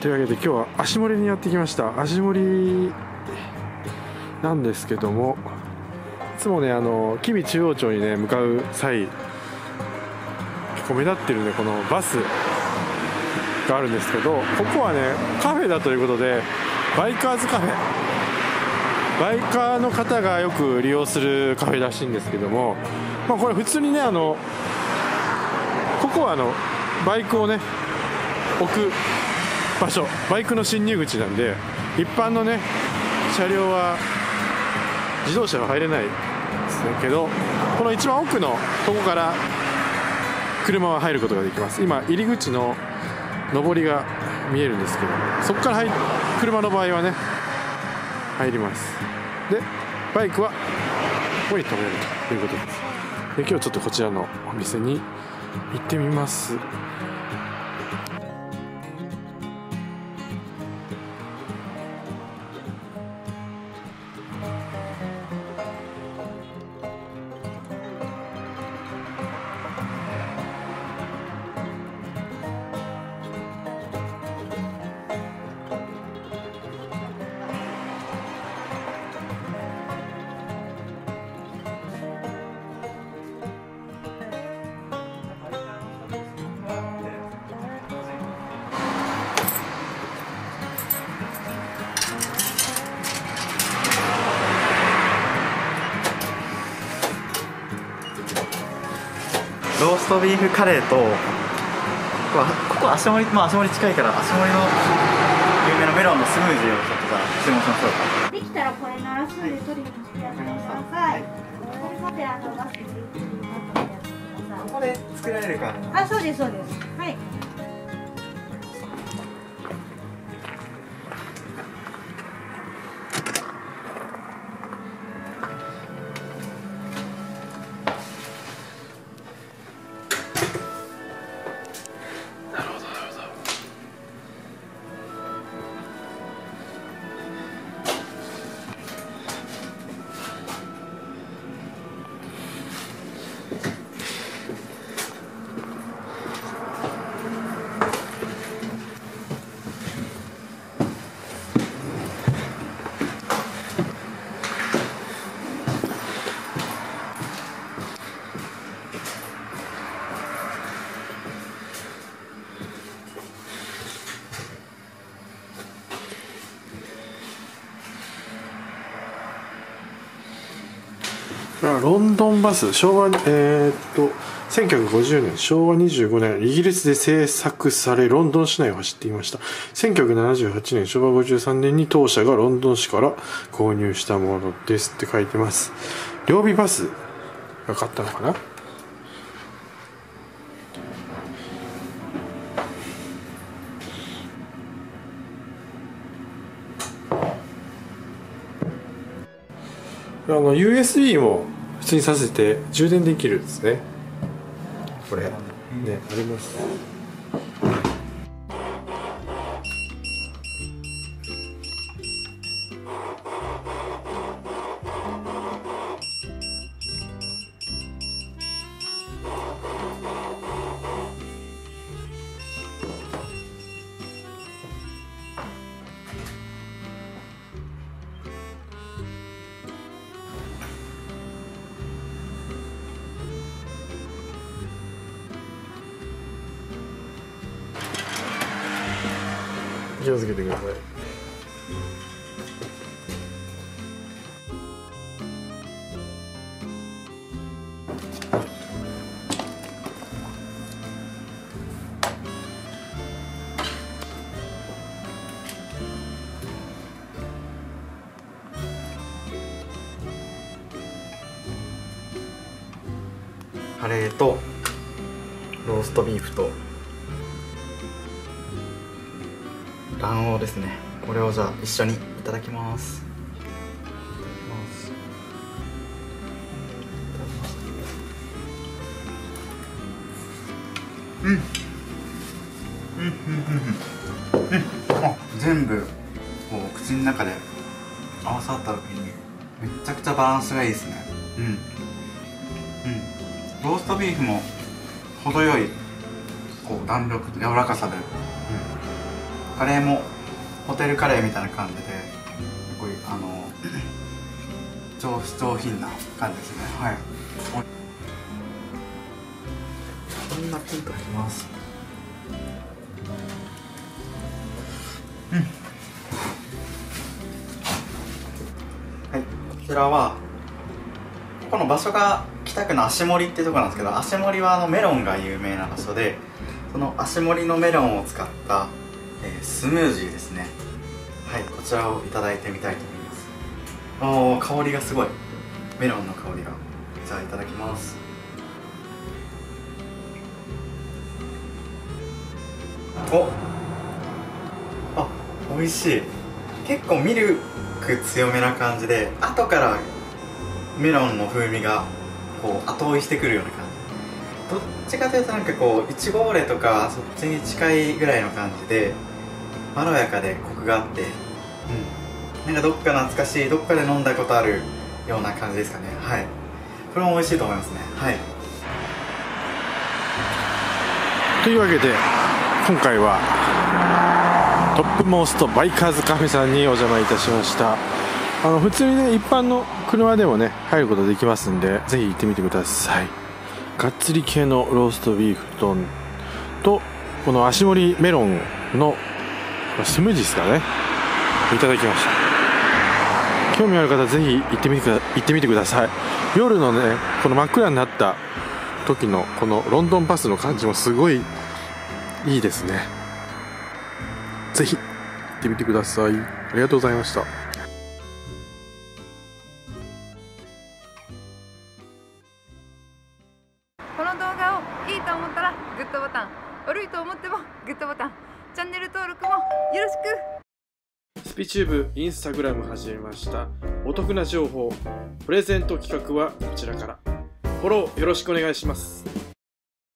というわけで今日は足守にやってきました。足守なんですけどもいつもねあの吉備中央町にね向かう際結構目立ってるねこのバスがあるんですけどここはねカフェだということでバイカーズカフェ。バイカーの方がよく利用するカフェらしいんですけども、まあ、これ普通にねあのここはあのバイクをね置く場所バイクの進入口なんで一般のね車両は自動車は入れないですけどこの一番奥のここから車は入ることができます。今入り口の上りが見えるんですけどそこから入車の場合はね入ります。でバイクはここに止めるということです。で今日ちょっとこちらのお店に行ってみます。ローストビーフカレーとここ足盛まあ足盛近いから足盛の有名なメロンのスムージーをちょっとじゃあ注文しましょうかできたらこれ鳴らすんで取りに来てやってください。これまであのバス。ここで作られるかあ、そうですそうです。はい。ロンドンバス昭和えーっと1950年昭和25年イギリスで製作されロンドン市内を走っていました。1978年昭和53年に当社がロンドン市から購入したものですって書いてます。両備バスが買ったのかな？あの USB も普通にさせて充電できるんですね。これ。ねあります。気をつけてください。カレーとローストビーフと。卵黄ですね。これをじゃあ一緒にいただきます。うん。うんうんうんうん。あ全部こう口の中で合わさった時にめちゃくちゃバランスがいいですね。うん。うん。ローストビーフも程よいこう弾力柔らかさで、カレーもホテルカレーみたいな感じでこういうあの上上品な感じですね。はい。こんなピンときます。うん。はい。こちらはこの場所が北区の足森っていうところなんですけど足森はあのメロンが有名な場所でその足森のメロンを使った、えースムージーですね。はい。こちらをいただいてみたいと思います。おー香りがすごい。メロンの香りが。じゃあいただきます。お。あ美味しい。結構ミルク強めな感じで後からメロンの風味がこう後追いしてくるような感じどっちかというとなんかこういちごオレとかそっちに近いぐらいの感じでまろやかでコクがあってうん。なんかどっか懐かしいどっかで飲んだことあるような感じですかね。はい。これも美味しいと思いますね。はい。というわけで今回はトップモーストバイカーズカフェさんにお邪魔いたしました。あの普通にね一般の車でもね入ることできますんでぜひ行ってみてくださいがっつり系のローストビーフ丼とこの足盛りメロンのスムージーですかね。いただきました。興味ある方ぜひ行ってみてくだ行ってみてください。夜のねこの真っ暗になった時のこのロンドンバスの感じもすごいいいですね。ぜひ行ってみてください。ありがとうございました。悪いと思ってもグッドボタン。チャンネル登録もよろしく。スピチューブインスタグラム始めました。お得な情報プレゼント企画はこちらから。フォローよろしくお願いします。